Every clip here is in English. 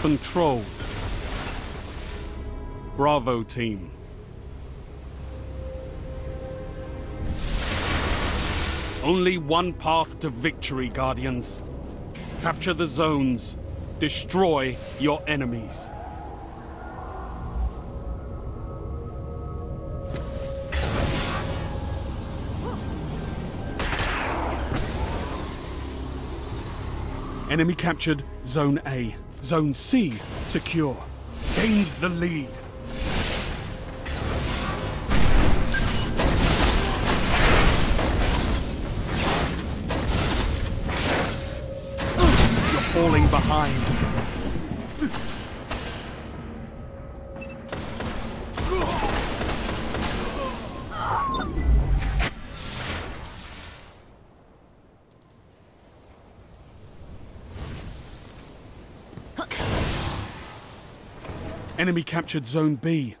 control. Bravo team. Only one path to victory, Guardians. Capture the zones. Destroy your enemies. Enemy captured Zone A. Zone C secure. Gains the lead. Enemy captured Zone B.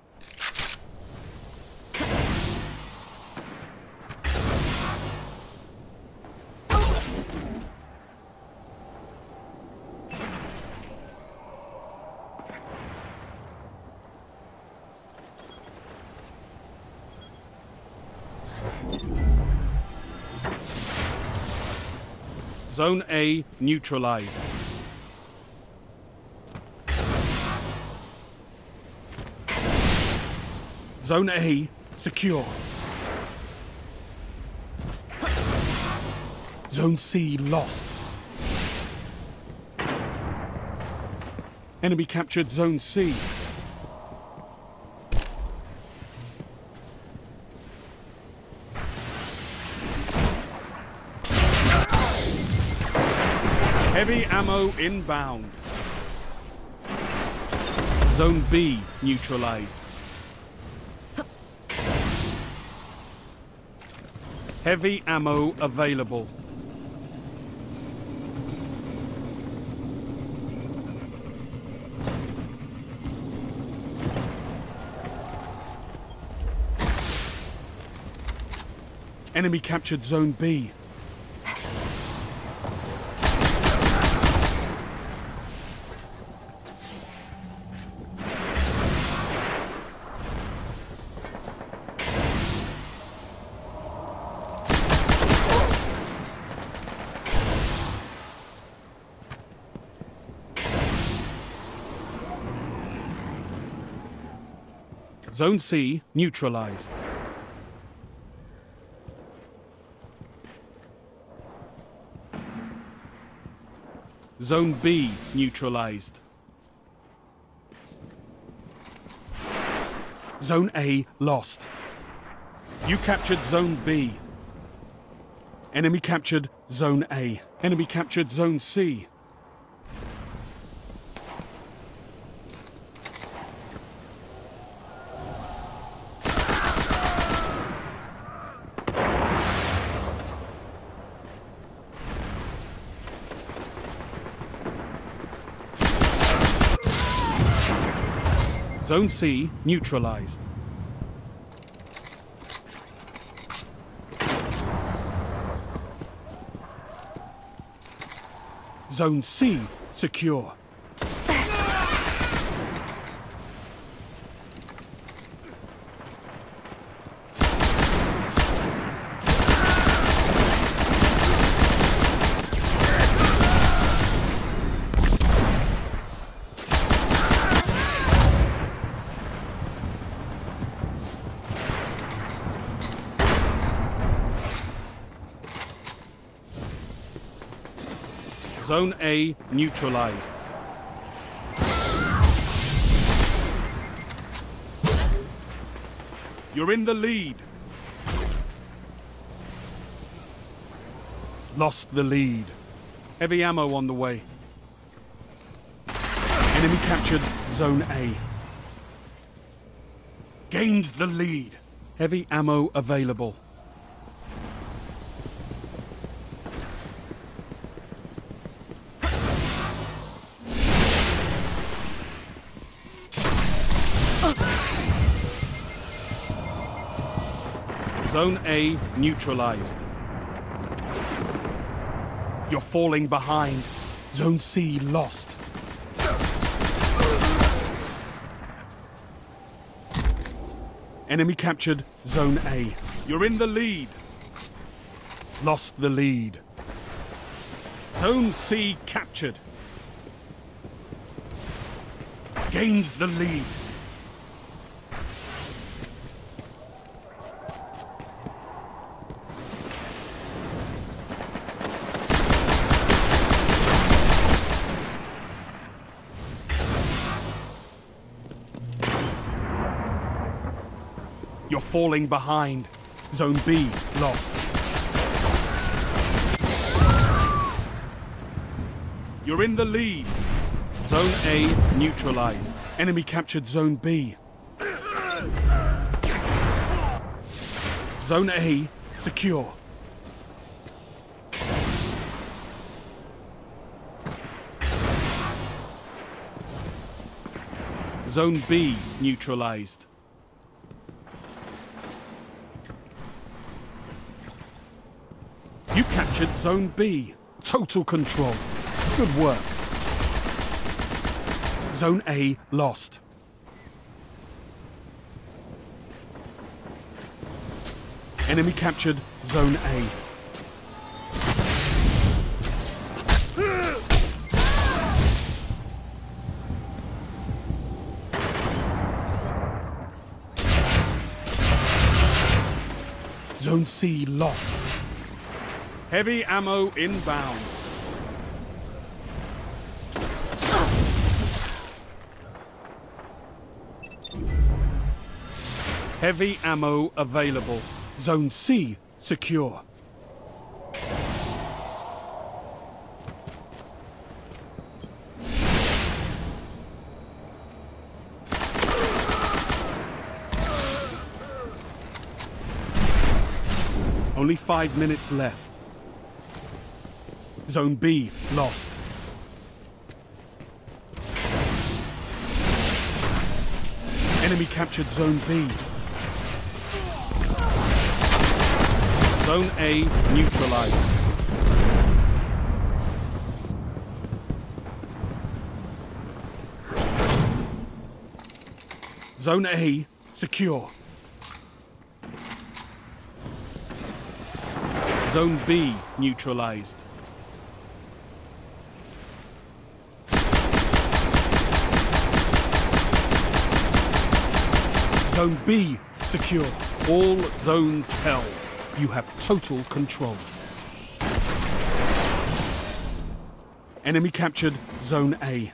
Zone A neutralized. Zone A secure. Zone C lost. Enemy captured Zone C. Heavy ammo inbound. Zone B neutralized. Heavy ammo available. Enemy captured Zone B. Zone C neutralized. Zone B neutralized. Zone A lost. You captured Zone B. Enemy captured Zone A. Enemy captured Zone C. Zone C neutralized. Zone C secure. Zone A neutralized. You're in the lead. Lost the lead. Heavy ammo on the way. Enemy captured Zone A. Gained the lead. Heavy ammo available. Zone A neutralized. You're falling behind. Zone C lost. Enemy captured Zone A. You're in the lead. Lost the lead. Zone C captured. Gains the lead. You're falling behind. Zone B lost. You're in the lead. Zone A neutralized. Enemy captured Zone B. Zone A secure. Zone B neutralized. You captured Zone B. Total control. Good work. Zone A lost. Enemy captured Zone A. Zone C lost. Heavy ammo inbound. Heavy ammo available. Zone C secure. Only five minutes left. Zone B lost. Enemy captured Zone B. Zone A neutralized. Zone A secure. Zone B neutralized. Zone B secure. All zones held. You have total control. Enemy captured Zone A.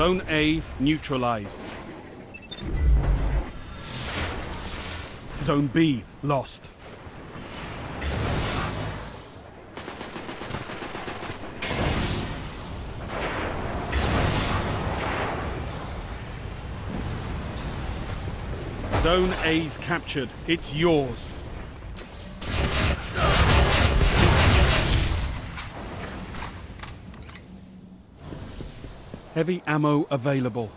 Zone A neutralized. Zone B lost. Zone A's captured. It's yours. Heavy ammo available.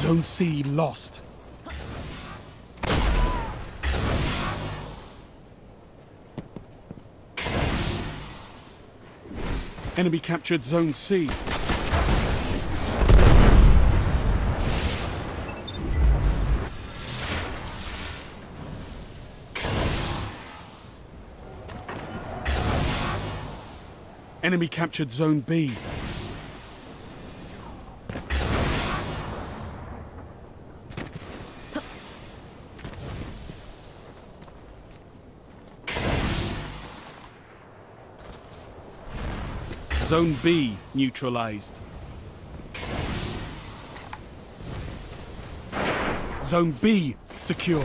Zone C lost. Enemy captured Zone C. Enemy captured Zone B. Zone B neutralized. Zone B secure.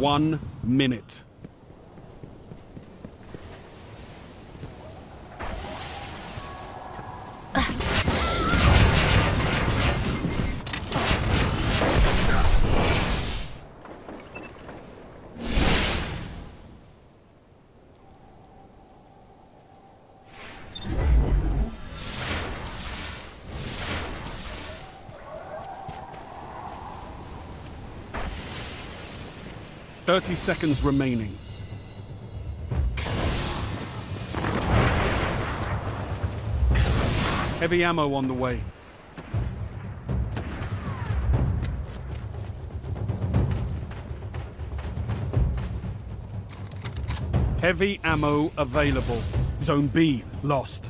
One minute. Thirty seconds remaining. Heavy ammo on the way. Heavy ammo available. Zone B lost.